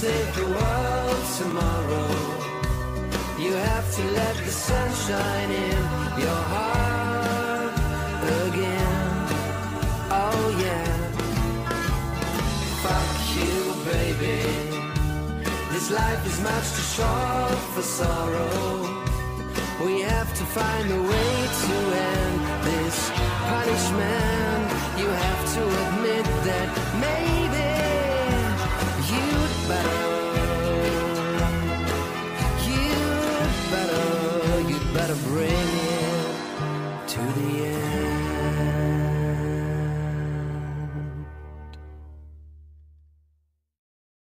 save the world tomorrow. You have to let the sun shine in your heart again. Oh yeah. Fuck you, baby. This life is much too short for sorrow. We have to find a way to end this punishment. to bring it to the end.